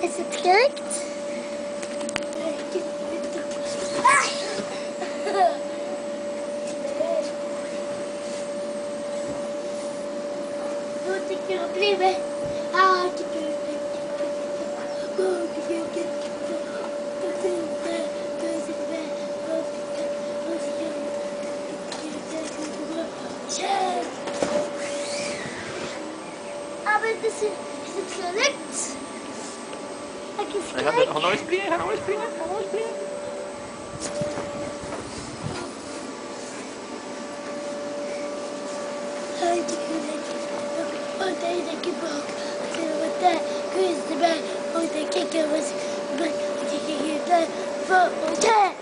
Is het gelukt? Doe het een keer opnieuw. Ah, is het gelukt? Ga ik heb het Ga nou eens springen, is nou eens springen, ga nou eens springen. Oh, the kicker was, but the kicker was heb okay.